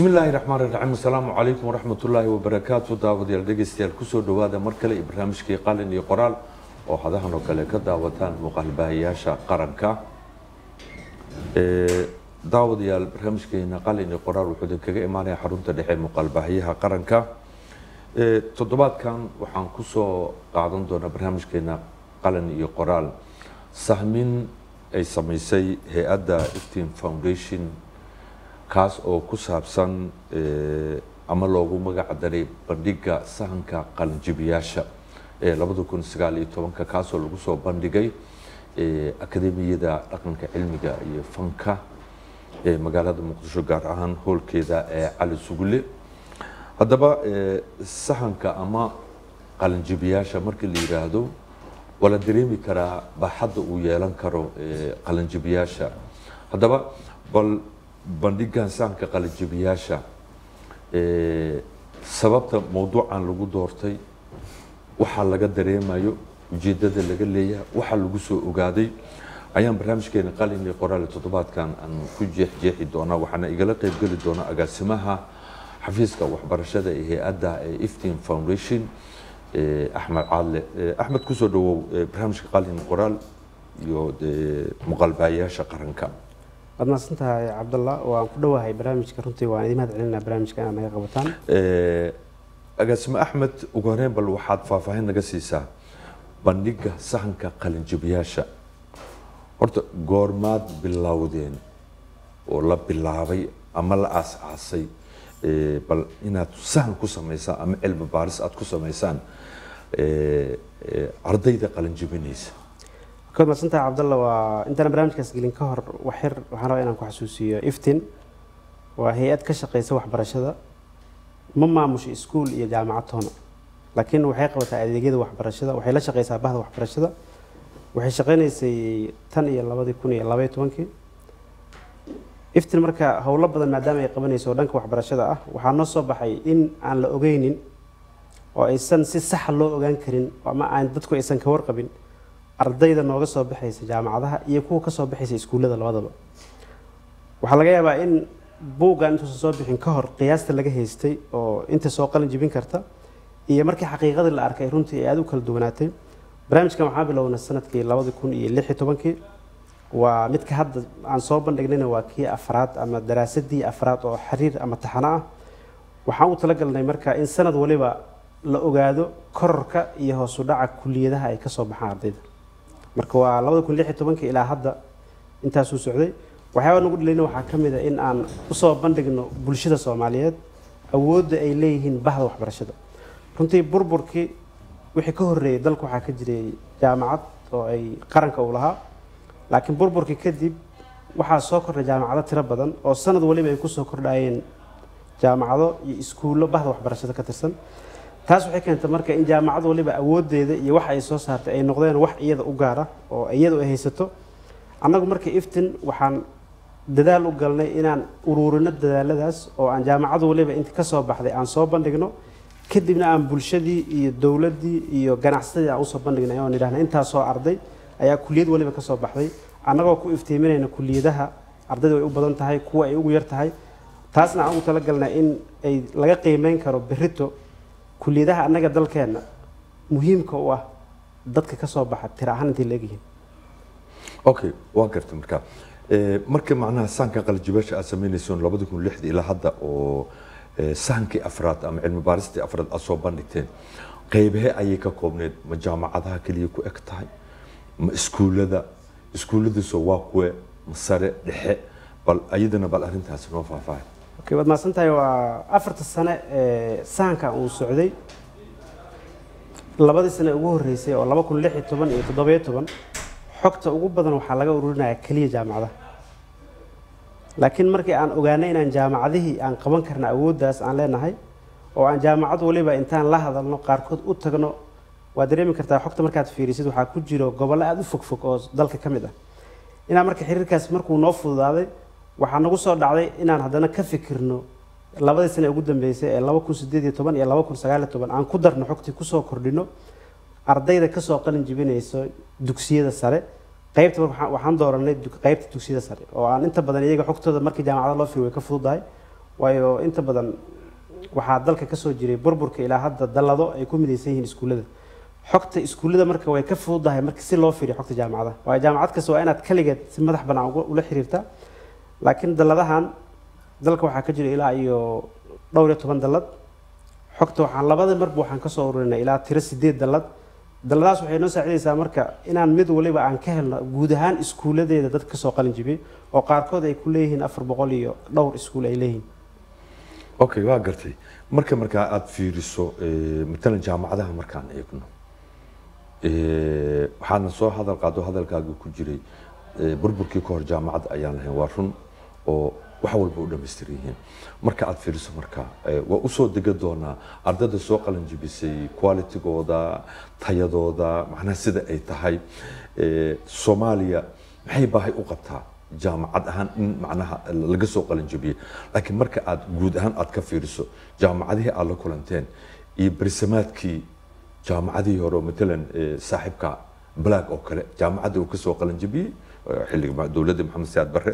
bismi illaahi raxmaan raxiim asalaamu calaykum waraxmatullaahi wabarakaatu daawadayaal dhegeystayaal ku soo dhowaada mar kale barnaamijkii qalin iyo qoraal oo hadahan oo kale ka daawataan muuqaalbaahayaasha qaranka. Daawadayaal barnaamijkeena qalin iyo qoraal wuxuu idinkaga imaanaya xarunta dhexe muuqaalbaahayaha qaranka. Toddobaadkan waxaan ku soo qaadan doonaa barnaamijkeena qalin iyo qoraal. Sahmin ay samaysay hay'adda iftin foundation kaas oo ku saabsan ama loogu magac daray bandhiga sahanka qalinjibiyaasha ee labada kun sagaal iyo tobanka kaasoo lagu soo bandhigay akademiyada dhaqanka cilmiga iyo fanka ee magaalada muqdisho gaar ahaan hoolkeeda ee cali sugule. Haddaba sahanka ama qalinjibiyaasha markii la yiraahdo waa la dareemi karaa baaxadda uu yeelan karo qalinjibiyaasha. Haddaba bal bandhigan sahanka qalinjibiyaasha sababta mowduucan lagu doortay waxaa laga dareemayo ujeedada laga leeyahay waxaa lagu soo ogaaday ayaan barnaamijkeena qalin iyo qoraale toddobaadkan aan ku jeexjeexi doonaa waxaana igala qeybgeli doonaa agaasimaha xafiiska waxbarashada ee hay'adda iftin foundation axmed caadle axmed ku soo dhawow barnaamijka qalin qoraal iyo muuqaalbaayaasha qaranka waad mahadsan tahay cabdalla waan ku dhowahay barnaamijka runtii waan idin mahad barnaamijka inaad naga qabataan. Agaasimo axmed ugu horeyn bal waxaad faahfaahin naga siisaa bandhiga sahanka qalinjibiyaasha. Horta goormaad bilowdeen oo la bilaabay ama la aas-aasay bal inaad sahan ku samaysaan ama cilmi baaris aad ku samaysaan ardayda qalinjibinaysa waad mahadsan tahay cabdalla waa intaan barnaamijkaas gelin. Ka hor waxyar waxaan rabaa inaan ku xasuusiyo iftin waa hay'ad ka shaqeysa waxbarashada. Ma maamusho iskuul iyo jaamacad toona laakiin waxay qabataa adeegyada waxbarashada waxay la shaqeysaa bahda waxbarashada. Waxay shaqeynaysay tan iyo labadii kun iyo labaiyo tobankii. Iftin marka howlo badan maadaama ay qabanayso dhanka waxbarashada ah waxaa noo soo baxay in aan la ogeynin oo aysan si saxa loo ogaan karin ama aan dadku aysan ka warqabin ardayda nooga soo baxaysa jaamacadaha iyo kuwa ka soo baxaysa iskuullada labadaba. Waxaa laga yaabaa in buuggan intuusan soo bixin ka hor qiyaasta laga haystay oo inta soo qalin jibin karta iyo markii xaqiiqadii la arkay runtii ay aada u kala duwanaatay barnaamijkan waxaa bilowna sannadkii labadi kun iyo lix iyo tobankii. Waa midka hadda aan soo bandhignayna waa kii afraad ama daraasadii afraad oo xiriir ama taxano ah. Waxaan u talagalnay marka in sanad waliba la ogaado kororka iyo hoosu dhaca kuliyadaha ay ka soo baxaan ardayda marka waa labada kun lix iyo tobankii ilaa hadda intaasuu socday. Waxyaaba nagu dhilayna waxaa ka mid a in aan u soo bandhigno bulshada soomaaliyeed awoodda ay leeyihiin bahda waxbarashada. Runtii burburkii wixii ka horreeyay dalku waxaa ka jiray jaamacad oo ay qaranka uu lahaa. Laakiin burburkii kadib waxaa soo kordhay jaamacado tiro badan oo sanad waliba ay ku soo kordhayeen jaamacado iyo iskuullo bahda waxbarashada ka tirsan taas waxay keentay marka in jaamacad waliba awooddeeda iyo wax ay soo saartay ay noqdeen wax iyada u gaara oo iyadu ay haysato. Annagu marka iftin waxaan dadaal u galnay inaan uruurino dadaaladaas oo aan jaamacad waliba inta ka soo baxday aan soo bandhigno. Kadibna aan bulshadii iyo dowladdii iyo ganacsadii aan u soo bandhignay oon idhahna intaasoo arday ayaa kuliyad waliba ka soo baxday. Annagoo ku iftiiminayna kuliyadaha ardayda way u badan tahay kuwa ay ugu yar tahay. Taasna aan ugu talagalnay in ay laga qiimeyn karo berito kuliyadaha annaga dalkeenna muhiimka u ah dadka ka soo baxa tira ahaan intay leegyihiin okay waa garta marka. Marka macnaha sahanka qalinjibiyaasha aad sameynaysoon labadi kun lixda ilaa hadda oo sahankii afraad ama cilmi baaristii afraad aad soo bandhigteen qeybahee ayay ka koobneed. Ma jaamacadaha keliya ku eg tahay? Ma iskuullada? Iskuulladiisoo waa kuwe ma sare dhexe? Bal ayadana bal arrintaasi noo faahfaahay waad mahadsan tahay waa afarta sane ee sahankan uu socday. Labadii sane ugu horreysay oo laba kun lix iyo toban iyo toddobiyo toban xogta ugu badan waxaa laga ururinaya keliya jaamacadaha laakiin markii aan ogaanay inaan jaamacadihii aan qaban karna awooddaas aan leenahay oo aan jaamacad waliba intaan la hadalno qaarkood u tagno waa dareemi kartaa xogta markaad fiirisid waxaa ku jiro gobollo aada u fogfog oo dalka ka mid ah. Inaan marka xiriirkaas markuu noo fududaaday waxaa nagu soo dhacday inaan haddana ka fikirno labadii sane ugu dambeysay ee laba kun sideed iyo toban iyo laba kun sagaal iyo toban aan ku darno xogtii ku soo kordhino ardayda ka soo qalin jibinayso dugsiyada sare. Qaybta waxaan dooranay qaybta dugsiyada sare oo aan inta badan iyaga xogtooda markii jaamacada loo firi way ka fududahay. Waayo inta badan waxaa dalka ka soo jiray burburka ilaa hadda dallado ay ku midaysan yihiin iskuullada xogta iskuullada marka way ka fududahay marka si loo fiiriyo xogta jaamacadaha. Waayo jaamacad kasta waa inaad kaligeed si madax bannaan ula xiriirtaa laakiin dalladahan dalka waxaa ka jira ilaa iyo dhowr iyo toban dallad. Xogta waxaan labada marba waxaan ka soo ururinay ilaa tiro sideed dallad. Dalladaas waxay noo saacidaysaa marka inaan mid waliba aan ka helno guud ahaan iskuulladeeda dad ka soo qalin jibiyey oo qaarkood ay ku leeyihiin afar boqol iyo dhowr iskuul ay leeyihiin. Okay waa gartay. Marka markaa aada fiiriso eh, matalan jaamacadaha markaan eegno eh, waxaana soo hadal qaado hadalkaaga ku jiray eh, burburkii ka hor jaamacad ayaan lahayn. Waa run oo wax walba u dhamaystiran yihiin marka aada fiiriso marka waa u soo dega doonaa ardayda soo qalin jibisay qualitygooda tayadooda macnaha sida ay tahay. Soomaaliya maxay baahay u qabtaa jaamacad ahaan in macnaha laga soo qalin jabiyey laakiin marka aad guud ahaan aad ka fiiriso jaamacadihii aad la kulanteen iyo bersamaadkii jaamacadihii hore matalan saaxiibka black oo kale jaamacadda uu ka soo eh, xilliga dowladda maxamed siyaad barre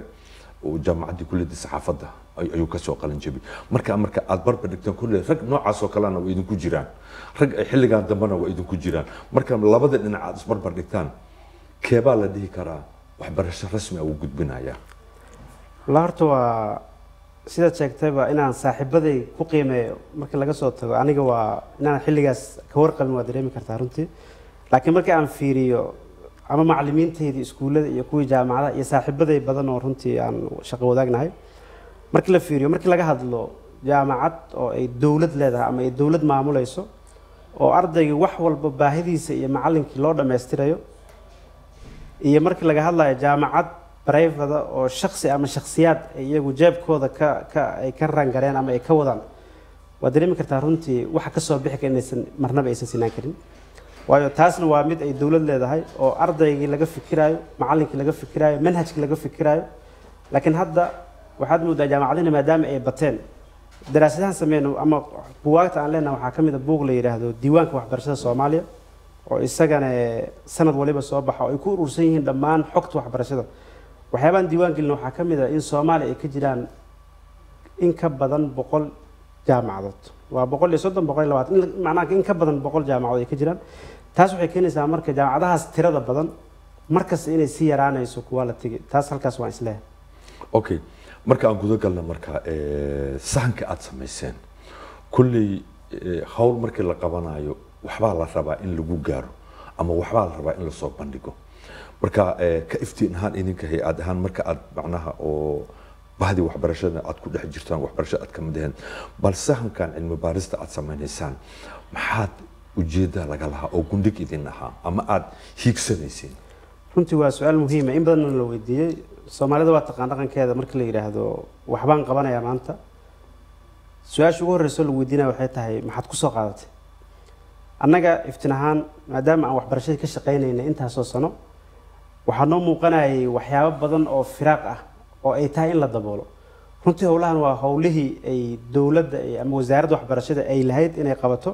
oo jaamacaddii kulliyadda saxaafadda ay- ayuu ka soo qalin jabiyey marka marka aad barbar dhigtaan kulle rag noocaas oo kalena waa idinku jiraan. Rag xilligan dambena waa idinku jiraan. Marka labada dhinac aad isbarbar dhigtaan keebaa la dhihi karaa waxbarasho rasmi ah uu gudbinayaa la horta waa sidaad sheegtayba inaan saaxiibaday ku qiimeeyo markii laga soo tago aniga waa inaan xilligaas ka warqabin waa dareemi kartaa runtii. Laakiin markii aan fiiriyo ama macalimiintaydii iskuullada iyo kuwii jaamacadaha iyo saaxiibaday badan oo runtii aan shaqo wadaagnahay. Markii la fiiriyo markii laga hadlo jaamacad oo ay dowlad leedahay ama ay dowlad maamulayso oo ardayga wax walba baahidiisa iyo macallinkii loo dhammaystirayo iyo markii laga hadlayo jaamacad barayfada oo shaksi ama shaksiyaad ay iyagu jeebkooda ka ka ay ka rangareen ama ay ka wadaan waa dareemi kartaa runtii waxa ka soo bixi kara inaysan marnaba aysan sinaan karin waayo taasna waa mid ay dowlad leedahay oo ardaygii laga fikiraayo macallinkii laga fikiraayo manhajkii laga fikiraayo. Laakiin hadda waxaad moodaa jaamacadina maadaama ay bateen. Daraasadahan sameyno ama buwaagta aan leenahay waxaa ka mid a buug la yidhaahdo diiwaanka waxbarashada soomaaliya oo isagana sanad waliba soo baxa oo ay ku urursan yihiin dhammaan xogta waxbarashada. Waxyaabaan diiwaan gelin waxaa ka mid a in soomaaliya ay ka jiraan in ka badan boqol jaamacadood. Waa boqol iyo soddon boqol iyo labaatan. Macnaha in ka badan boqol jaamacadood ay ka jiraan taas waxay keenaysaa marka jaamacadahaas tirada badan markasta inay si yaraanayso kuwa la tegi taas halkaas waan is leeyahay. Okay marka aan guda galna marka eh, sahanka aada samayseen kulley eh, hawl markii la qabanayo waxbaa la rabaa in lagu gaaro ama waxbaa la rabaa in la soo bandhigo? Marka eh, ka iftiin ahaan idinka hay'ad ahaan marka aad macnaha oo bahdii waxbarashada aad ku dhex jirtaan waxbarasho aad ka mid ahayn bal sahankan cilmi baarista aad samaynaysaan maxaad ujeeddaa laga lahaa oo gundhig idin ahaa ama aada hiigsanayseen runtii waa su'aal muhiima in badanna la weydiiyey soomaalida waa taqaan dhaqankeeda marka la yidhaahdo waxbaan qabanayaa maanta. Su'aasha ugu horreysa oo la weydiinaya waxay tahay maxaad ku soo qaadatay? Annaga iftiin ahaan maadaama aan waxbarashadii ka shaqaynaynay intaasoo sano waxaa noo muuqanayay waxyaabo badan oo firaaq ah oo ay tahay in la daboolo. Runtii howlahan waa howlihii ay dowladda ama wasaaradda waxbarashada ay lahayd inay qabato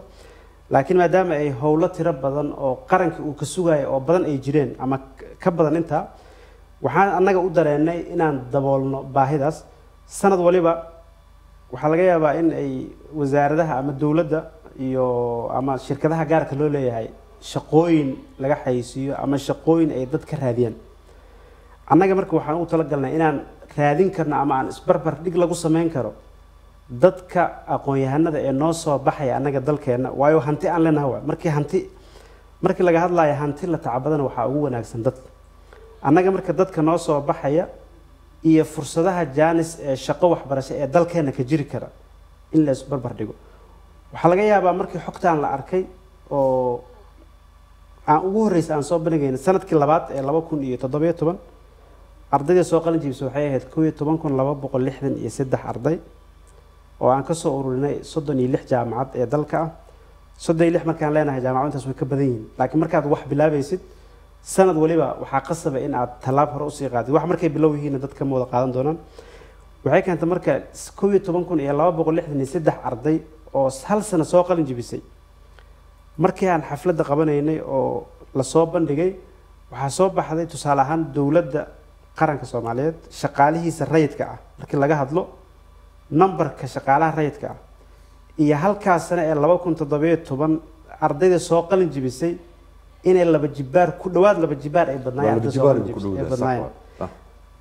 laakiin maadaama ay howlo tiro badan oo qaranka uu ka sugayo oo badan ay jireen ama ka badan intaa waxaan annaga u dareennay inaan daboolno baahidaas. Sanad waliba waxaa laga yaabaa in ay wasaaradaha ama dowladda iyo ama shirkadaha gaarka loo leeyahay shaqooyin laga xayeysiiyo ama shaqooyin ay dad ka raadiyaan. Annaga marka waxaan ugu talagalnay inaan raadin karno ama aan isbarbar dhig lagu samayn karo dadka aqoon-yahanada ee noo soo baxaya annaga dalkeenna waayo hanti aan leenahay waay. Markii hanti markii laga hadlayo hanti la tacbadana waxaa ugu wanaagsan dad. Annaga marka dadka noo soo baxaya iyo fursadaha jaanis ee shaqo waxbarasho ee dalkeenna ka jiri kara in la isbarbar dhigo. Waxaa laga yaabaa markii xogtaan la arkay oo aan ugu horreysa aan soo bandhigayna sannadkii labaad ee laba kun iyo toddobiyo toban ardayda soo qalin jibisa waxay ahayd kow iyo toban kun laba boqol lixdan iyo saddex arday oo aan ka soo ururinay soddon iyo lix jaamacad ee dalka. Ah soddon iyo lix markaan leenahay jaamacado intaas way ka badan yihiin. Laakiin markaad wax bilaabaysid sanad waliba waxaa qasaba in aad tallaab hore u sii qaadid. Wax markay bilow yihiinna dadka ma wada qaadan doonaan. Waxay keentay marka kow iyo toban kun iyo laba boqol lixdan iyo saddex arday oo hal sano soo qalin jibisay markii aan xafladda qabanaynay oo la soo bandhigay waxaa soo baxday tusaale ahaan dowladda qaranka soomaaliyeed shaqaalihiisa rayidka ah. Markii laga hadlo nambarka shaqaalaha rayidka ah iyo halkaas sane ee laba kun toddobiyo toban ardayda soo qalin jibisay inay laba jibaar ku dhowaad laba jibaar ay badnaayeen. Badnaayeen.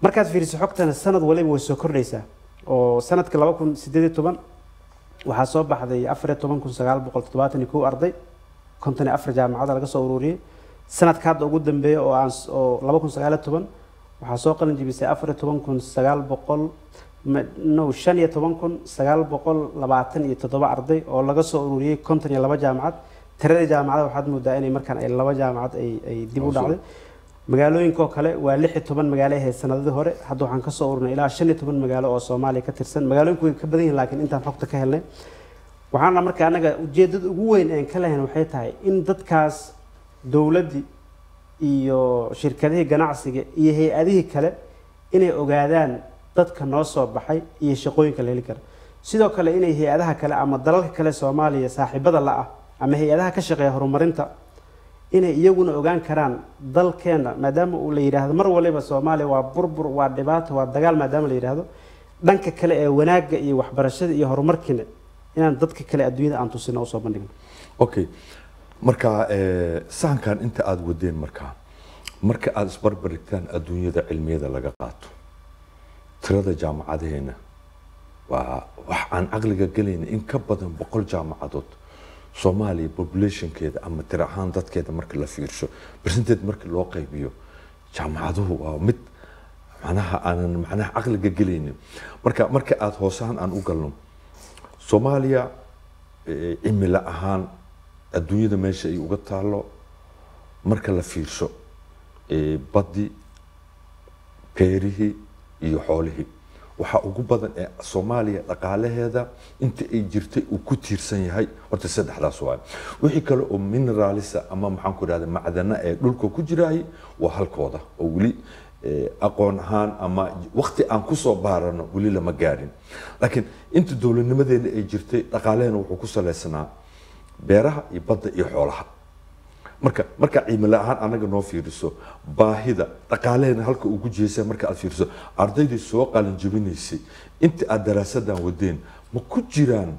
Markaad fiiriso xogtana sanad waliba way soo kordhaysaa. Oo sanadka laba kun sideed iyo toban waxaa soo baxday afar iyo toban kun sagaal boqol toddobaatan iyo kow arday. Konton iyo afar jaamacada laga soo ururiyey sanadka hadda ugu dambeeya oo aan oo laba kun sagaal iyo toban waxaa soo qalin jibisay afar iyo toban kun sagaal boqol no shan iyo toban kun sagaal boqol labaatan iyo toddoba arday oo laga soo ururiyey konton iyo laba jaamacad. Tiradii jaamacada waxaad moodaa inay markaan ay laba jaamacad ay dib u dhacday. Magaalooyinka oo kale waa lix iyo toban magaalo ahayd sanadadii hore. Hadda waxaan ka soo ururnay ilaa shan iyo toban magaalo oo soomaaliya ka tirsan. Magaalooyinku way ka badan yihiin laakiin intaan xogta ka helnay. Waxaana marka anaga ujeedada ugu weyn aan ka lahayn waxay tahay in dadkaas dowladdii iyo shirkadihii ganacsiga iyo hay'adihii kale inay ogaadaan dadka noo soo baxay iyo shaqooyinka la heli kara sidoo kale inay hay'adaha kale ama dalalka kale soomaaliya saaxiibada la ah ama hay'adaha ka shaqeeya horumarinta inay iyaguna ogaan karaan dalkeena maadaama uu la yidhaahdo mar waliba soomaaliya waa burbur waa dhibaato waa dagaal maadaama la yidhaahdo dhanka kale ee wanaagga iyo waxbarashada iyo horumarkiina inaan dadka kale adduunyada aan tusino u soo bandhigno okay marka sahankan inta aada wadeen markaa marka aada isbarbarigtaan adduunyada cilmiyada laga qaato tirada jaamacadaheena waa wax aan caqliga gelayna in ka badan boqol jaamacadood soomaaliya populationkeeda ama tiro ahaan dadkeeda marka la fiirsho percentage marka loo qaybiyo jaamacaduhu waa mid macnaha aanan macnaha caqliga gelaynin marka marka aada hoosahan aan u galno soomaaliya cimilo ahaan adduunyada meesha ay uga taalo marka la fiirsho baddi beerihii iyo xoolihii. Waxaa ugu badan ee soomaaliya dhaqaalaheeda inta ay jirtay uu ku tiirsan yahay horta saddexdaas waay wixii kale oo mineraalisa ama maxaan ku idhahda macdana ee dhulka ku jiraay waa halkooda oo weli aqoon ahaan ama waqti aan ku soo baarano weli lama gaarin. Laakiin inta dowladnimadeena ay jirtay dhaqaalaheena wuxuu ku saleysanaa beeraha iyo badda iyo xoolaha marka marka cimilo ahaan anaga noo fiiriso baahida dhaqaalaheena halka ugu jeesa marka aad fiiriso ardaydii soo qalin jabinaysay inta aad daraasadan wadeen ma ku jiraan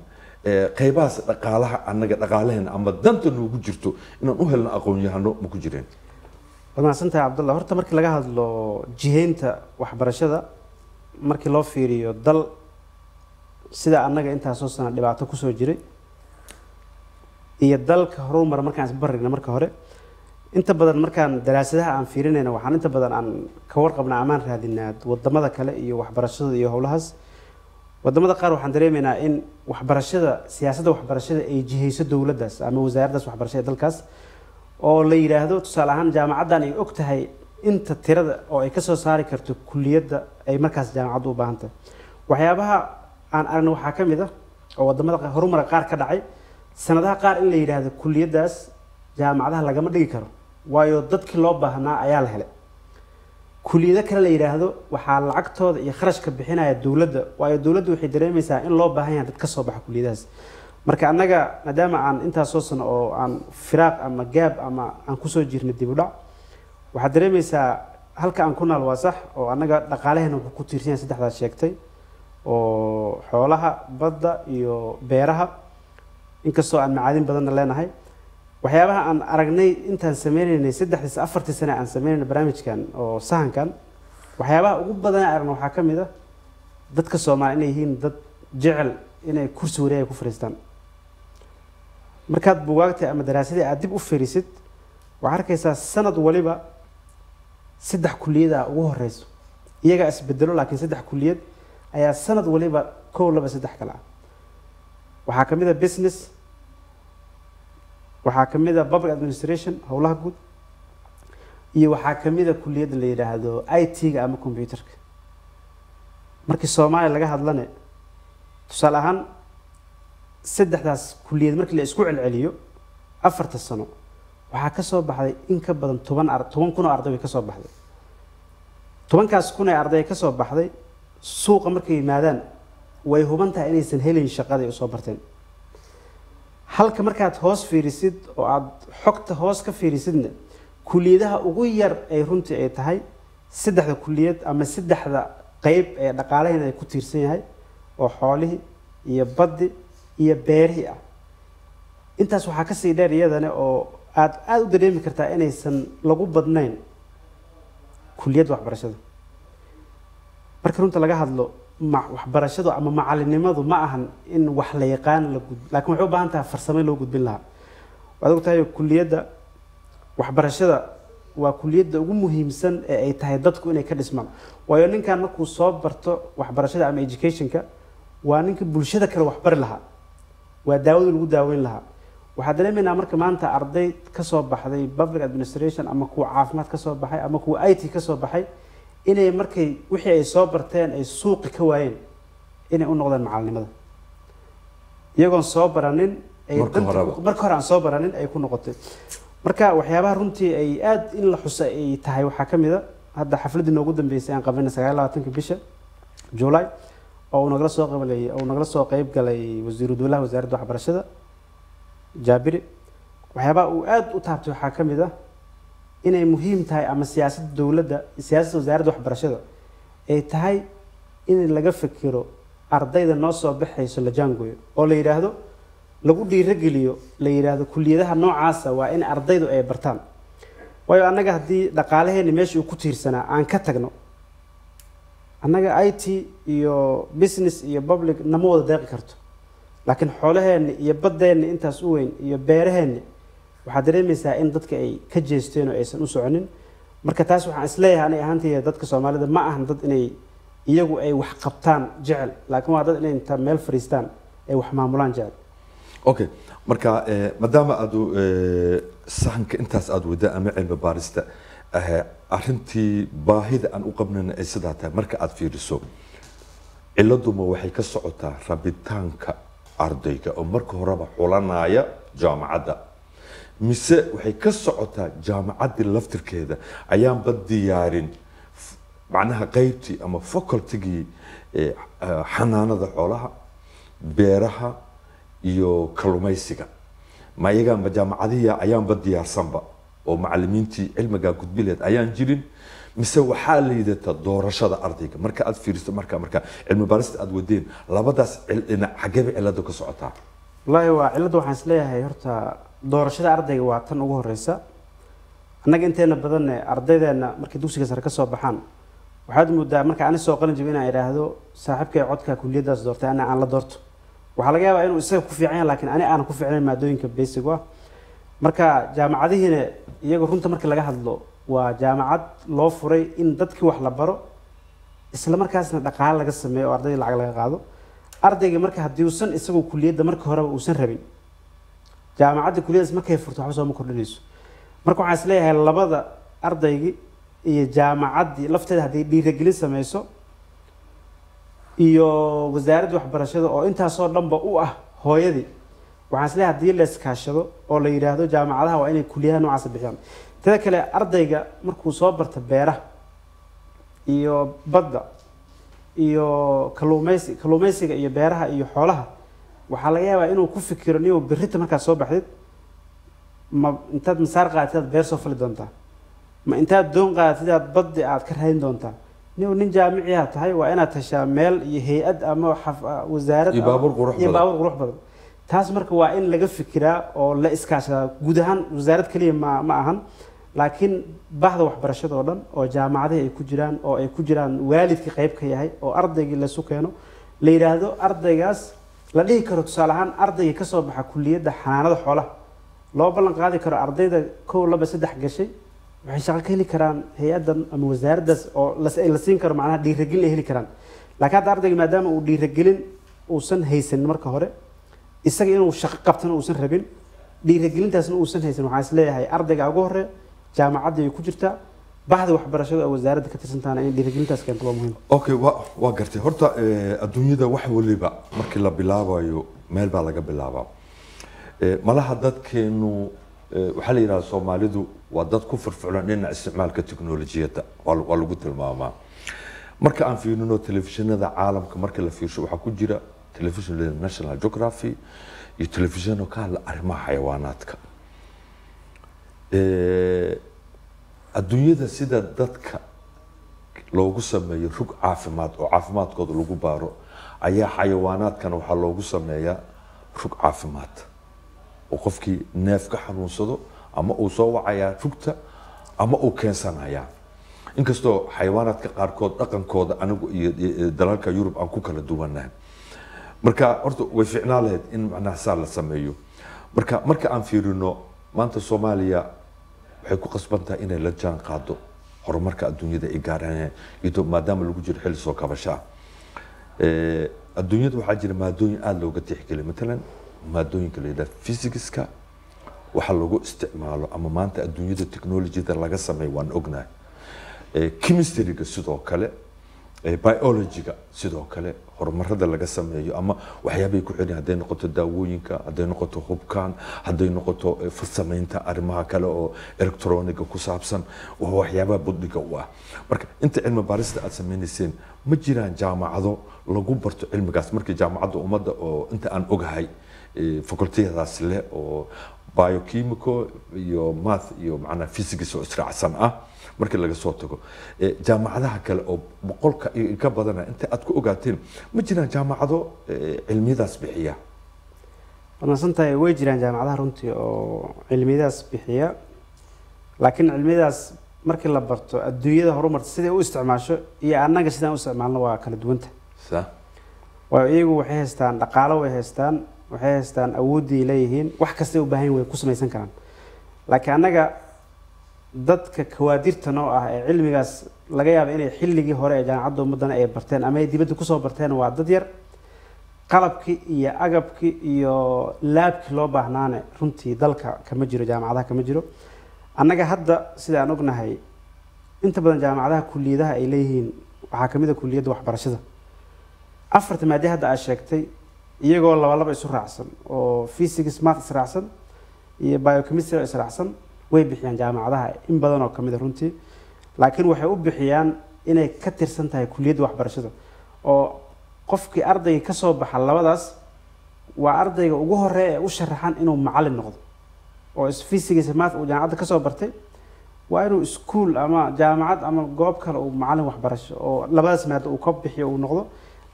qaybahaas dhaqaalaha anaga dhaqaalaheena ama danta noogu jirto inaan u helno aqoon-yahano ma ku jireen? Waad mahadsantahay cabdullah horta markii laga hadlo jihaynta waxbarashada markii loo fiiriyo dal sida annaga intaasoo sana dhibaato ku soo jiray iyo dalka horumar markaan isbarigna marka hore inta badan markaan daraasadaha aan fiirinayna waxaan inta badan aan ka warqabnaa amaan raadinaa waddamada kale iyo waxbarashada iyo howlahaas. Wadamada qaar waxaan dareemaynaa in waxbarashada siyaasadda waxbarashada ay jihayso dowladdaas ama wasaaraddaas waxbarashada ee dalkaas oo la yidhaahdo tusaale ahaan jaamacaddan ay og tahay inta tirada oo ay ka soo saari karto kuliyadda ay markaas jaamacaddu u baahan tahay. Waxyaabaha aan aragna waxaa ka mid ah oo waddamada horumara qaar ka dhacay sanadaha qaar in la yidhaahdo kuliyaddaas jaamacadaha lagama dhigi karo waayo dadkii loo baahnaa ayaa la helay. Kuliyado kale la yidhaahdo waxaa lacagtooda iyo kharashka bixinaya dowladda waayo dowladda waxay dareemaysaa in loo baahan yahay dad ka soo baxa kuliyadahaas marka annaga maadaama aan intaasoo sano oo aan firaaq ama gaab ama aan ku soo jirnay dib dhac waxaad dareemaysaa halka aan ku naal waa sax oo annaga dhaqaalaheena wuxuu ku tiirsan yahay saddexdaas sheegtay oo xoolaha badda iyo beeraha inkastoo aan macaadin badanna leenahay waxyaabaha aan aragnay intaan sameynaynay saddexdiis afartii sane aan sameynaynay barnaamijkan oo sahankan waxyaabaha ugu badan aragna waxaa ka mid ah dadka soomaali inay yihiin dad jecel inay kursi wareega ku fadhiistaan markaad bugaagtay ama daraasadii aad dib u fiirisid waxaad arkaysaa sanad waliba saddex kuliyada ugu horeyso iyagaa isbedelo laakiin saddex kuliyad ayaa sanad waliba kow laba saddex kale ah waxaa ka mid a business. Waxaa ka mid a public administration howlaha guud. Iyo waxaa ka mid a kuliyadda la yidhaahdo i t-ga ama computerka. Markii soomaaliya laga hadlane tusaale ahaan saddexdaas kuliyad markii la isku celceliyo afarta sano waxaa ka soo baxday in ka badan toban ar toban kun oo arday bay ka soo baxday. Tobankaas kun ee arday ka soo baxday suuqa markay yimaadaan way huban tahay inaysan helayn shaqaday u soo barteen. Halka markaad hoos fiirisid oo aada xogta hoos ka fiirisidna kuliyadaha ugu yar ay runtii ay tahay saddexda kuliyad ama saddexda qeyb ee dhaqaalaheena ay ku tiirsan yahay oo xoolihii iyo baddi iyo beerihii ah. Intaas waxaa ka sii dheer iyadana oo aada aada u dareemi kartaa inaysan lagu badnayn kuliyadda waxbarashada marka runta laga hadlo waxbarashadu ama macalinimadu ma ahan in wax la yaqaan la gud laakiin waxay u baahan tahay farsamo loo gudbin lahaa. Waad ogtahay kuliyadda waxbarashada waa kuliyadda ugu muhiimsan ee ay tahay dadku inay ka dhismaan. Waayo ninkan markuu soo barto waxbarashada ama educationka waa ninka bulshada kale waxbari lahaa. Waa daawada lagu daaweyn lahaa. Waxaa dareemaynaa marka maanta arday ka soo baxday public administration ama kuwa caafimaad ka soo baxay ama kuwa i t ka soo baxay inay markay wixii ay soo barteen ay suuqi ka waayeen inay u noqdaan macalinimada iyagoon soo baranin Marka hore aan soo baranin ay ku noqotay. Marka waxyaabaha runtii ay aada in la xusa ay tahay waxaa ka mid a hadda xafladdii noogu dambeysay aan qabanay sagaal labaatanka bisha july oo nagala soo qabalay oo nagala soo qeyb galay wasiiru dowlaha wasaaradda waxbarashada jaabiri waxyaabaha uu aada u taabtay waxaa ka mid ah inay muhiim tahay ama siyaasadda dowladda siyaasadda wasaaradda waxbarashada ay tahay in laga fikiro ardayda noo soo baxayso la jaangoyo oo la yidhaahdo lagu dhiirogeliyo la yidhaahdo kuliyadaha noocaasa waa in ardaydu ay bartaan. Waayo annaga haddii dhaqaalaheeni meeshii uu ku tiirsanaa aan ka tagno annaga i t iyo business iyo public nama wada deeqi karto. Laakiin xoolaheenni iyo baddeenni intaas u weyn iyo beeraheenni waxaad dareemaysaa in dadka ay ka jeesteen oo aysan u soconin. Marka taas waxaan is leeyahay anay ahaantayda dadka soomaalida ma ahan dad inay iyagu ay wax qabtaan jecel laakiin waa dad inay inta meel fadhiistaan ay wax maamulaan jecel. Okay marka eh, maadaama aad eh, sahanka intaas aad wada ama cilmi baarista eh, arrintii baahida aan u qabnayna ay sidaa tahay marka aad fiiriso ciladuma waxay ka socotaa rabitaanka ardayga oo marka horeba xulanaya jaamacadda mise waxay ka socotaa jaamacaddii laftirkeeda. Ayaanba diyaarin macnaha qaybtii ama facultigii eh, xanaanada xoolaha beeraha iyo kalluumaysiga ma iyaganba jaamacadihi ayaanba diyaarsanba oo macalimiintii cilmigaa gudbileed ayaan jirin. Mise waxaa liidata doorashada ardayga. Marka aad fiiriso marka marka cilmi baarista aad wadeen labadaas dhinac xageeba cilada ka socotaa? Wallaahi waa cilladda waxaan is leeyahay horta doorashada ardayga waa tan ugu horeysa. Annaga inteena badanne ardaydeena markay dugsiga sare ka soo baxaan waxaad moodaa marka ani soo qalin jabin inaan idhaahdo saaxiibkay codka kuliyaddaas doortay ana aan la doorto. Waxaa laga yaabaa inuu isaga ku fiican yahay laakiin ani aanan ku fiicnayn maadooyinka basic ah marka jaamacadihiina iyaga runta marka laga hadlo waa jaamacad loo furay in dadkii wax la baro isla markaasna dhaqaale laga sameeyo oo ardayda lacag laga qaado. Ardayga marka haddii uusan isagoo kuliyadda marka horeba uusan rabin jaamacadda kuliyaddaas markay furto waxba sooma kordhinayso. Marka waxaan is leeyahay labada ardaygii iyo jaamacaddii lafteeda haddii dhiiragelin sameyso iyo wasaaradda waxbarashada oo intaasoo dhanba u ah hooyadii waxaan is leeyahay haddii la iskaashado oo la yidhaahdo jaamacadaha waa inay kuliyadaha noocaasa bixiyaan. Teda kale ardayga markuu soo barta beeraha iyo badda iyo kalluumeysi kalluumeysiga iyo beeraha iyo xoolaha waxaa laga yaabaa inuu ku fikiro niyow berrita markaad soo baxdid ma intaad masaar qaadatid aad beer soo fali doontaa. Ma intaad doon qaadatid aad baddi aad ka raadin doontaa. Niyow nin jaamici aad tahay waa inaad heshaa meel iyo hay'ad ama xaf- wasaarad Iyo baabuur qurux badan. taas marka waa in laga fikiraa oo la iskaashadaa guud ahaan wasaarad keliya ma ma ahan laakiin bahda waxbarashada oo dhan oo jaamacadihii ay ku jiraan oo ay ku jiraan waalidka qayb ka yahay oo ardaygii lasu keeno la yidhaahdo ardaygaas la dhihi karo tusaale ahaan ardaygii ka soo baxa kuliyadda xanaanada xoolaha. Loo ballan qaadi karo ardayda kow laba saddex gashay waxay shaqo ka heli karaan hay'addan ama wasaaraddaas oo la siin karo macnaha dhiiragelin ay heli karaan. Laakiin hadda ardayga maadaama uu dhiiragelin uusan haysanin marka hore isaga inuu shaqo qabtana uusan rabin dhiiragelintaasna uusan haysan. Waxaan is leeyahay ardayga ugu hore jaamacadda ay ku jirtaa bahda waxbarashada oo wasaaradda ka tirsantaana inay dhiiragelintaas keento waa muhiim okay waa waa gartay horta adduunyada wax waliba markii la bilaabayo meel baa laga bilaabaa malaha dadkeenu waxaa la yidhahda soomaalidu waa dad ku firfircoon dhinaca isticmaalka teknolojiyadda waa lagu tilmaamaa marka aan fiirino telefishinada caalamka marka la fiirsho waxaa ku jira telefishin yidhahdo national geography iyo telefishinno ka hadla arrimaha xayawaanaadka adduunyada sida dadka loogu sameeyo rug caafimaad oo caafimaadkooda lagu baaro ayaa xayawaanaadkan waxaa loogu sameeyaa rug caafimaad. Oo qofkii neef ka xanuunsado ama uu soo wacayaa rugta ama uu keensanayaa inkastoo xayawaanaadka qaarkood dhaqankooda anigu iyo dalalka yurub aan ku kala duwanahay marka horta way ficnaa lahayd in macnaha saa la sameeyo. Marka marka aan fiirino maanta soomaaliya waxay ku qasban tahay inay la jaan qaado horumarka adduunyada ay gaaraan maadaama lagu jiro xilli soo kabasho Eh, adduunyada waxaa jira maadooyin aada looga tixgeliyo. Matalan maadooyinka la yidhaha physicska waxa lagu isticmaalo ama maanta adduunyada technologyda laga sameeyo waan ognahay. Chemistryga sidoo kale biologyga sidoo kale horumarada laga sameeyo ama waxyaabay ku xiran hadday noqoto daawooyinka hadday noqoto hubkaan hadday noqoto farsamaynta arrimaha kale oo electroniga ku saabsan waa waxyaabaha budhiga u ah. Marka inta cilmi baarista aad sameynayseen ma jiraan jaamacado lagu barto cilmigaas. Markii jaamacadda ummadda oo inta aan ogahay facultiyadaas leh oo biochemical iyo math iyo macnaa physics oo israacsan ah markii laga soo tago Eh, jaamacadaha kale oo boqolka iyo ka badana inta aad ku ogaateen ma jiraan jaamacado eh, cilmiyadaas bixiya? Wanaagsan tahay way jiraan jaamacadaha runtii oo cilmiyadaas bixiya. Laakiin cilmiyadaas markii la barto adduunyada horumarta siday u isticmaasho iyo annaga sidaan u isticmaalno waa kala duwanta. Sa? Waayo iyagu waxay haystaan dhaqaalo way haystaan waxay haystaan awooddii leeyihiin wax kastay u baahan way ku samaysan karaan. Laakiin annaga dadka kawaadirta noo ah ee cilmigaas laga yaaba inay xilligii hore ee jaamacadda ummaddana ay barteen ama ay dibadda ku soo barteen waa dad yar. Qalabkii iyo agabkii iyo laabkii loo baahnaane runtii dalka kama jiro jaamacadaha kama jiro. Annaga hadda sida aan ognahay inta badan jaamacadaha kuliyadaha ay leeyihiin waxaa ka mid a kuliyadda waxbarashada. Afarta maade hadda aad sheegtay iyagoo laba laba isu raacsan oo physics math israacsan iyo biochemistry israacsan way bixiyaan jaamacadaha in badan oo ka mid a runtii. Laakiin waxay u bixiyaan inay ka tirsan tahay kuliyadda waxbarashada oo qofkii ardayga ka soo baxa labadaas waa ardayga ugu horreeya ee u sharaxan inuu macallin noqdo. Oo physics math uu jaamacadda ka soo bartay waa inuu iskuul ama jaamacad ama goob kale uu macallin waxbarasho oo labadaas maado uu ka bixiyo uu noqdo.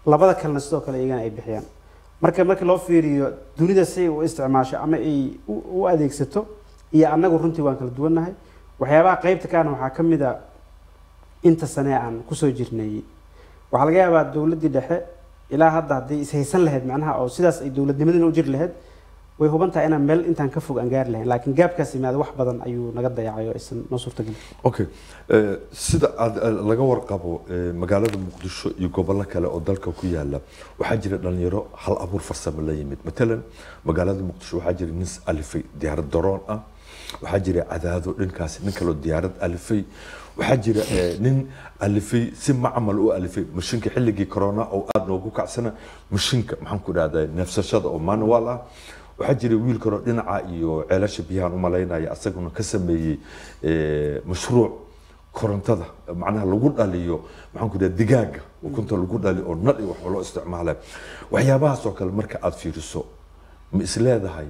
Labada kalena sidoo kale iyagana ay bixiyaan marka markii loo fiiriyo dunida si ay u isticmaasho ama ay u adeegsato iyo annagu runtii waan kala duwannahay waxyaabaha qeybta kaana waxaa ka mid a inta sane aan ku soo jirnay. Waxaa laga yaabaa dowladdii dhexe ilaa hadda haddii ishaysan lahayd macnaha oo sidaas ay dowladnimadina u jiri lahayd way huban tahay inaan meel intaan ka fog aan gaari lahayn laakiin gaabkaas yimaada wax badan ayuu naga dayacay oo aysan noo suurtagelin. Okay. Eh, sida aad eh, laga warqabo eh, magaalada muqdisho iyo gobollo kale oo dalka ku yaalla waxaa jira dhalinyaro hal abuur farsamo la yimid. Matalan magaalada muqdisho waxaa jira nin alifay diyaarad daroon ah. Waxaa jira cadaado dhankaasi nin kaloo diyaarad alifay. Waxaa jira nin alifay si macmal u alifay mashinka xilligii corona oo aada noogu kacsana mashinka maxaan ku dhahdaa neefsashada oo manual ah waxaa jira wiil kaloo dhinaca iyo ceelasha biyahan u malaynaya asaguna ka sameeyey eh, mashruuc korontada macnaha lagu dhaliyo maxaan ku dhaha digaaga ukunta lagu dhaliyo oo iyo waxba loo isticmaala waxyaabahaas kale marka aad fiiriso ma is leedahay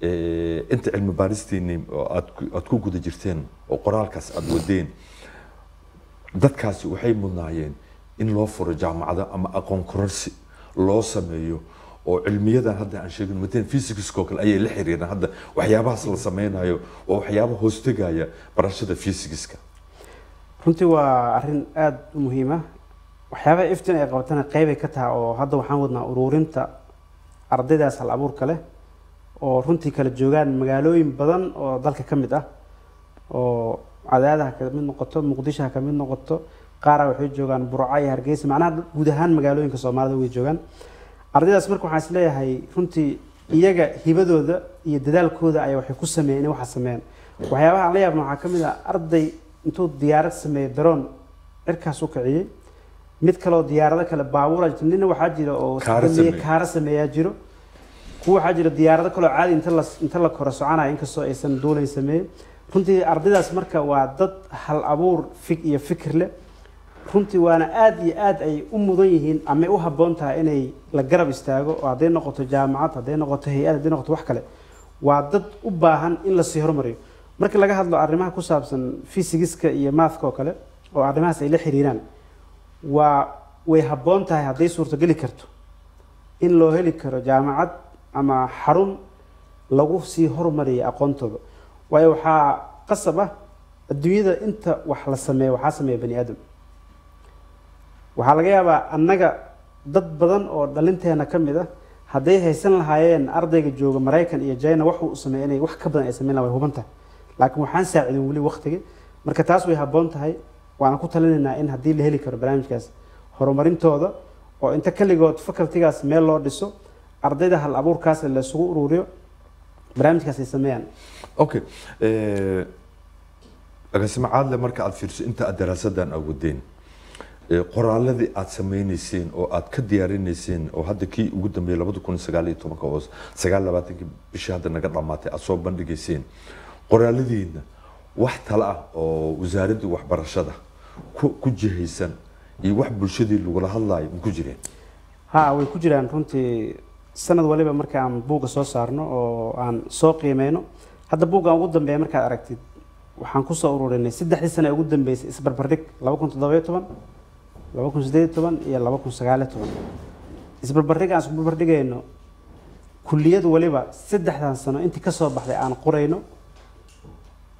eh, inta cilmi baaristiinii oo aad ku- aad ku guda jirteen oo qoraalkaas aad wadeen dadkaasi waxay mudnaayeen in loo furo jaamacado ama aqoon kororsi loo sameeyo oo cilmiyadan hadda aan sheegin matalan physicskoo kale ayay la xiriiraan hadda waxyaabahaas la sameynayo oo waxyaaba hoostegaya barashada physicska runtii waa arrin aada u muhiim ah. Waxyaabaha iftin ay qabatana qeybay ka tahay oo hadda waxaan wadnaa uruurinta ardaydaas hal abuurka leh oo runtii kala joogaan magaalooyin badan oo dalka ka mid ah oo cadaadaha ka mid noqoto muqdisho ha ka mid noqoto qaara waxay joogaan burco iyo hargeysa macnaha guud ahaan magaalooyinka soomaalida way joogaan ardaydaas marka waxaan is leeyahay runtii iyaga hibadooda iyo dadaalkooda ayaa waxay ku sameeyeen inay waxa sameeyaan waxyaabaha aan la yaabna waxaa ka mid ah arday intuu diyaarad sameeyey daroon cirkaas u kiciyey. Mid kaleoo diyaarado kale baabuura jirta. Nina waxaa jira oo Kaara sameeyaa jiro. Kuwa waxaa jira diyaarado kaleoo caadi inta la inta la koro soconaya inkastoo aysan duulayn sameeyey runtii ardaydaas marka waa dad hal abuur fig iyo fikir leh runtii waana aada iyo aada ay u mudan yihiin ama u habboon tahay inay la garab istaago oo hadday noqoto jaamacad hadday noqoto hay'ad hadday noqoto wax kale waa dad u baahan in la sii horumariyo markii laga hadlo arrimaha ku saabsan physigiska iyo maathka oo kale oo arrimahaas ay la xiriiraan waa way habboon tahay hadday suurtogeli karto in loo heli karo jaamacad ama xarun lagu sii horumariya aqoontooda. Waayo waxaa qasab ah adduunyada inta wax la sameeyo waxaa sameeya bani aadam waxaa laga yaabaa annaga dad badan oo dhalinteena ka mid ah hadday haysan lahaayeen ardayga jooga maraykan iyo china waxuu u inay wax ka badan ay sameyn laha way huban tahay. Laakiin waxaan saacidin weli waqtigi. Marka taas way habboon tahay waana ku talinaynaa in haddii la heli karo barnaamijkaas horumarintooda oo inta keligood facultigaas meel loo dhiso ardayda hal abuurkaas la isugu ururiyo barnaamijkaas ay sameeyaan. Okay agaasimo caadle marka aad fiirso inta aad daraasadan awadeen qoraaladii aad sameyneyseen oo aad ka diyaarinayseen oo hadda kii ugu dambeeyay labada kun sagaal iyo tobanka oo sagaal labaatankii bishii hadda naga dhamaatay aad soo bandhigayseen qoraaladiina wax tale ah oo wasaaraddii waxbarashada ku jihaysan iyo wax bulshadii lagula hadlaayo ma ku jireen? Ha way ku jiraan runtii. Sanad waliba marka aan buugga soo saarno oo aan soo qiimeyno hadda buuggan ugu dambeeya markaad aragtid waxaan ku soo ururinay. Saddexdii sane ugu dambeysay isbarbardhig laba kun toddoba iyo toban iyo toban iyo laba kun sagaal iyo toban. Isbarbardhig aan isbarbardhigayno kulliyad waliba saddexdan sano intii ka soo baxday aan qorayno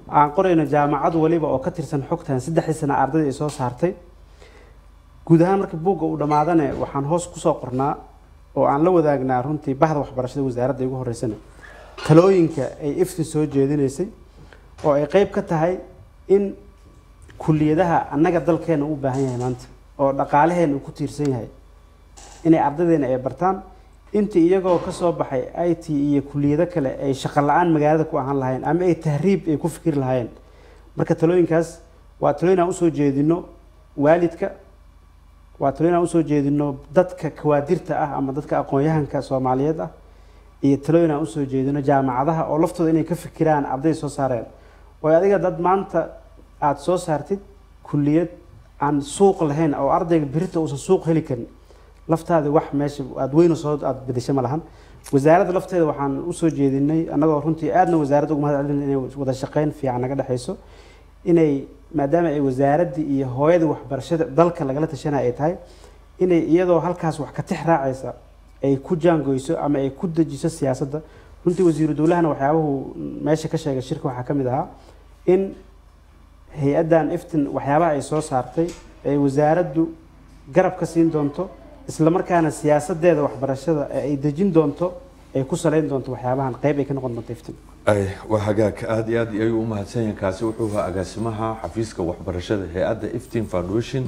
aan qorayno jaamacad waliba oo ka tirsan xogtan saddexdii sano ardayda ay soo saartay. Guud ahaan marka buugga uu dhammaadane waxaan hoos ku soo qornaa oo aan la wadaagnaa runtii bahda waxbarashada wasaaradda ugu horeysana talooyinka ay iftin soo jeedinaysay oo ay qeyb ka tahay in kuliyadaha annaga dalkeena u baahan yahay maanta oo dhaqaalaheena uu ku tiirsan yahay. Inay ardaydeena ay bartaan intii iyagoo ka soo baxay i t iyo kuliyado kale ay shaqo la'aan magaalada ku ahaan lahayn ama ay tahriib ay ku fikiri lahaayeen. Marka talooyinkaas waa talooyin aan u soo jeedino waalidka waa talooyin aan u soo jeedino dadka kawaadirta ah ama dadka aqoon-yahanka soomaaliyeed ah iyo talooyin aan u soo jeedino jaamacadaha oo laftooda inay ka fikiraan arday soo saareen. Waayo adiga dad maanta aada soo saartid kulliyad aan suuq lahayn oo ardayga birita uusan suuq heli karin laftaadi wax meesha aada weyna soo aada bedesho ma lahan. Wasaaradda lafteeda waxaan u soo jeedinay annagoo runtii aadna wasaaradda uga mahad celin inay wada shaqeyn fiican naga dhexayso inay maadaama ay wasaaraddii iyo hooyadii waxbarashada dalka lagala tashanaya ay tahay inay iyadoo halkaas wax ka tix raacaysa ay ku jaangoyso ama ay ku dejiso siyaasadda. Runtii wasiiru dowlahana waxyaabuhu meesha ka sheegay shirka waxaa ka mid ahaa in hay'addan iftin waxyaabaha ay soo saartay ay wasaaraddu garab ka siin doonto isla markaana siyaasadeeda waxbarashada ee ay dejin doonto ay ku saleyn doonto waxyaabahan qeyb ay ka noqon doonto iftin waa hagaag aada iyo aad ayuu u mahadsan yahay kaasi wuxuu ahaa agaasimaha xafiiska waxbarashada hay'adda iftin foundation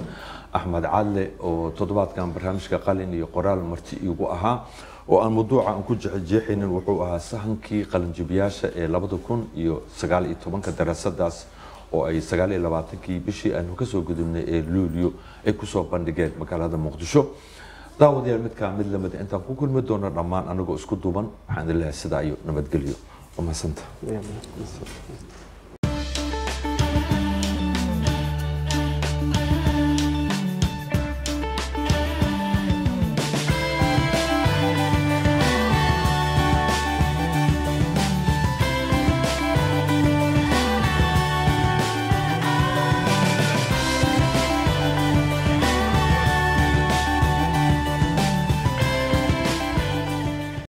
axmed cadle oo toddobaadkan barnaamijka qalin iyo qoraal marti igu ahaa oo aan mawduuca aan ku jeexjeexaynin wuxuu ahaa sahankii qalinjibiyaasha ee labada kun iyo sagaal iyo tobanka daraasadaas oo ay sagaal iyo labaatankii bishii aanu ka soo gudubnay ee luulyo ay ku soo bandhigeen magaalada muqdisho. Daawadayaal midkaa mid la mid intaan ku kulmi doono dhammaan anagoo isku duuban waxaan idin lehay sidaa iyo nabadgelyo waa.